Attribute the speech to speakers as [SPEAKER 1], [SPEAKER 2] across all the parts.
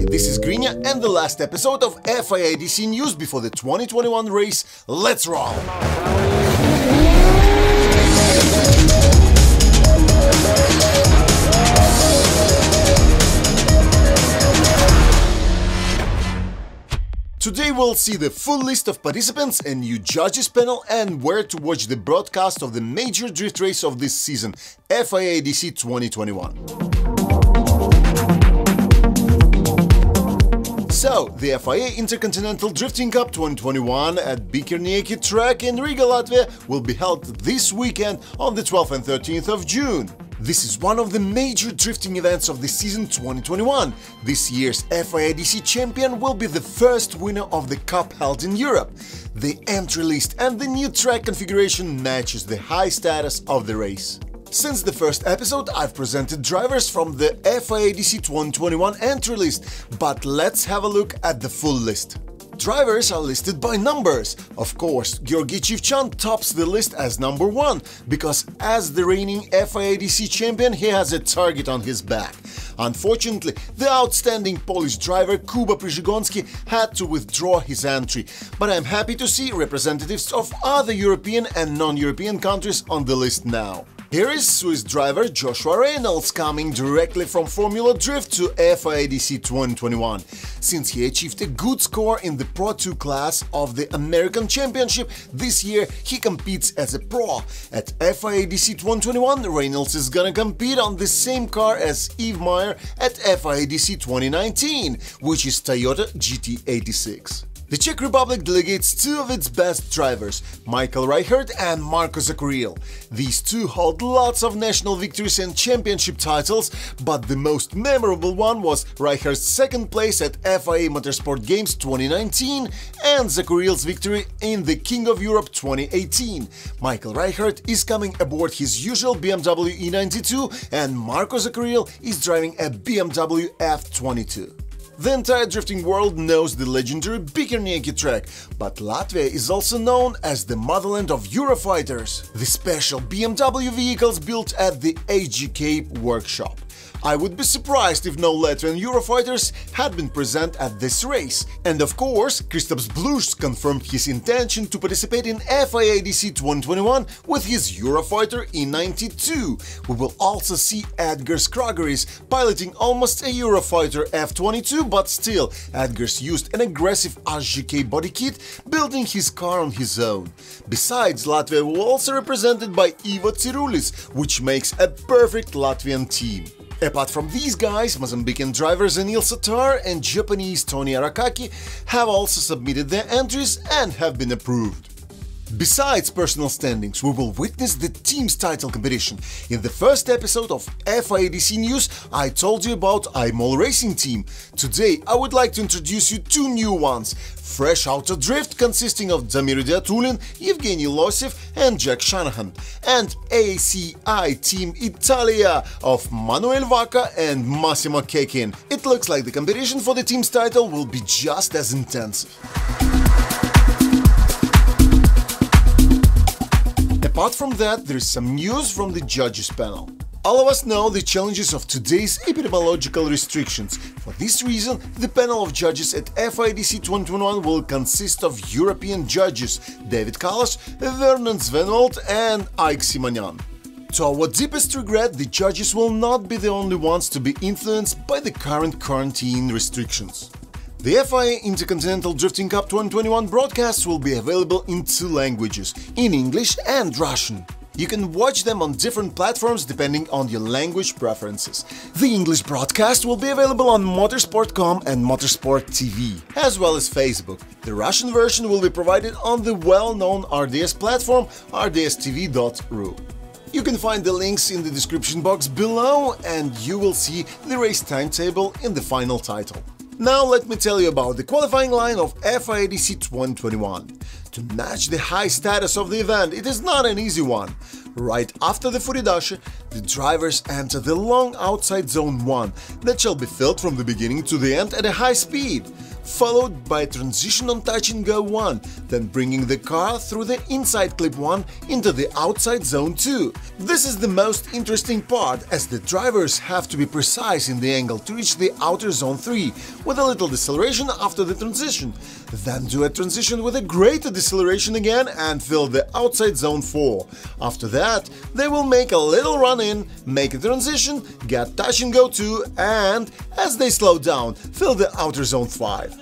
[SPEAKER 1] Hi, this is Grinya and the last episode of FIA IDC News before the 2021 race. Let's roll! Today we'll see the full list of participants, and new judges panel, and where to watch the broadcast of the major drift race of this season, FIA IDC 2021. The FIA Intercontinental Drifting Cup 2021 at Bikernieki track in Riga, Latvia will be held this weekend on the 12th and 13th of June. This is one of the major drifting events of the season 2021. This year's FIA IDC champion will be the first winner of the cup held in Europe. The entry list and the new track configuration matches the high status of the race. Since the first episode, I've presented drivers from the FIA IDC 2021 entry list, but let's have a look at the full list. Drivers are listed by numbers. Of course, Georgi Chivchyan tops the list as number one, because as the reigning FIA IDC champion, he has a target on his back. Unfortunately, the outstanding Polish driver Kuba Przygoński had to withdraw his entry, but I'm happy to see representatives of other European and non-European countries on the list now. Here is Swiss driver Joshua Reynolds coming directly from Formula Drift to FIA IDC 2021. Since he achieved a good score in the Pro 2 class of the American Championship, this year he competes as a pro. At FIA IDC 2021, Reynolds is gonna compete on the same car as Yves Meyer at FIA IDC 2019, which is Toyota GT86. The Czech Republic delegates two of its best drivers, Michael Reichert and Marco Zakouřil. These two hold lots of national victories and championship titles, but the most memorable one was Reichert's second place at FIA Motorsport Games 2019 and Zakouřil's victory in the King of Europe 2018. Michael Reichert is coming aboard his usual BMW E92 and Marco Zakouřil is driving a BMW F22. The entire drifting world knows the legendary Bikernieki track, but Latvia is also known as the motherland of Eurofighters, the special BMW vehicles built at the HGK workshop. I would be surprised if no Latvian Eurofighters had been present at this race. And of course, Kristaps Blužs confirmed his intention to participate in FIA DC 2021 with his Eurofighter E92. We will also see Edgars Krageris piloting almost a Eurofighter F22, but still, Edgars used an aggressive HGK body kit, building his car on his own. Besides, Latvia was also represented by Ivo Tsirulis, which makes a perfect Latvian team. Apart from these guys, Mozambican drivers Anil Satar and Japanese Tony Arakaki have also submitted their entries and have been approved. Besides personal standings, we will witness the team's title competition. In the first episode of FIA IDC News, I told you about iMall Racing Team. Today, I would like to introduce you two new ones. Fresh Auto Drift, consisting of Damir Diatulin, Evgeny Losev and Jack Shanahan, and ACI Team Italia of Manuel Vaca and Massimo Kekin. It looks like the competition for the team's title will be just as intensive. Apart from that, there is some news from the judges panel. All of us know the challenges of today's epidemiological restrictions. For this reason, the panel of judges at FIA IDC 2021 will consist of European judges David Kallas, Vernon Zvenwald and Ike Simonyan. To our deepest regret, the judges will not be the only ones to be influenced by the current quarantine restrictions. The FIA Intercontinental Drifting Cup 2021 broadcasts will be available in two languages, in English and Russian. You can watch them on different platforms depending on your language preferences. The English broadcast will be available on Motorsport.com and Motorsport TV, as well as Facebook. The Russian version will be provided on the well-known RDS platform rdstv.ru. You can find the links in the description box below and you will see the race timetable in the final title. Now let me tell you about the qualifying line of FIA IDC 2021. To match the high status of the event, it is not an easy one. Right after the furidashi, the drivers enter the long outside zone 1 that shall be filled from the beginning to the end at a high speed followed by transition on touch and go 1, then bringing the car through the inside clip 1 into the outside zone 2. This is the most interesting part as the drivers have to be precise in the angle to reach the outer zone 3 with a little deceleration after the transition, then do a transition with a greater deceleration again and fill the outside zone 4. After that, they will make a little run in, make a transition, get touch and go 2 and, as they slow down, fill the outer zone 5.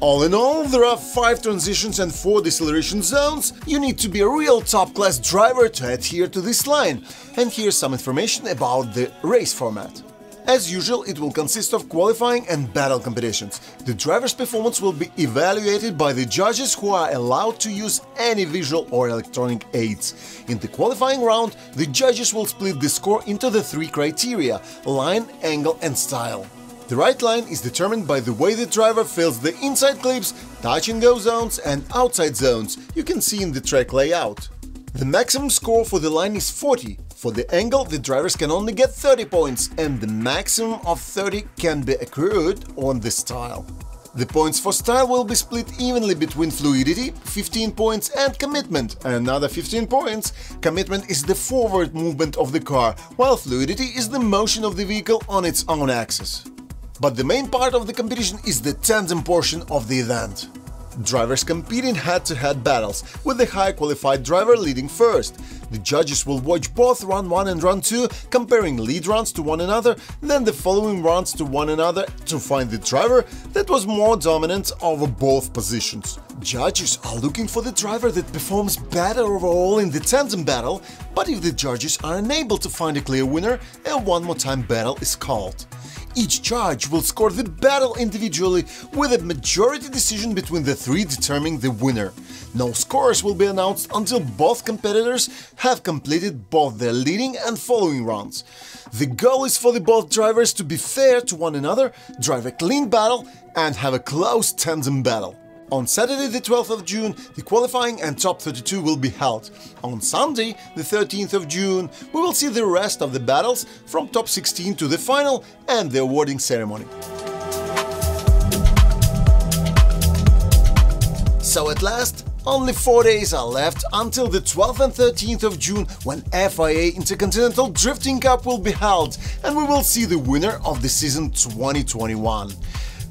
[SPEAKER 1] All in all, there are 5 transitions and 4 deceleration zones. You need to be a real top-class driver to adhere to this line. And here's some information about the race format. As usual, it will consist of qualifying and battle competitions. The driver's performance will be evaluated by the judges who are allowed to use any visual or electronic aids. In the qualifying round, the judges will split the score into the three criteria – line, angle and style. The right line is determined by the way the driver fills the inside clips, touch and go zones and outside zones you can see in the track layout. The maximum score for the line is 40. For the angle, the drivers can only get 30 points, and the maximum of 30 can be accrued on the style. The points for style will be split evenly between fluidity, 15 points, and commitment, another 15 points. Commitment is the forward movement of the car, while fluidity is the motion of the vehicle on its own axis. But the main part of the competition is the tandem portion of the event. Drivers compete in head-to-head -head battles, with the high qualified driver leading first. The judges will watch both run 1 and run 2, comparing lead runs to one another, then the following runs to one another to find the driver that was more dominant over both positions. Judges are looking for the driver that performs better overall in the tandem battle, but if the judges are unable to find a clear winner, a one more time battle is called. Each judge will score the battle individually, with a majority decision between the three determining the winner. No scores will be announced until both competitors have completed both their leading and following rounds. The goal is for the both drivers to be fair to one another, drive a clean battle and have a close tandem battle. On Saturday the 12th of June, the qualifying and top 32 will be held. On Sunday, the 13th of June, we will see the rest of the battles from top 16 to the final and the awarding ceremony. So at last, only 4 days are left until the 12th and 13th of June when FIA Intercontinental Drifting Cup will be held and we will see the winner of the season 2021.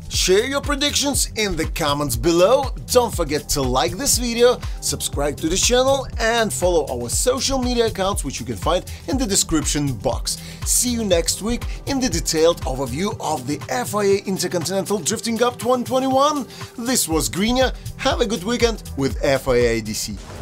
[SPEAKER 1] Share your predictions in the comments below, don't forget to like this video, subscribe to the channel and follow our social media accounts which you can find in the description box. See you next week in the detailed overview of the FIA Intercontinental Drifting Cup 2021. This was Grinya, have a good weekend with FIA IDC.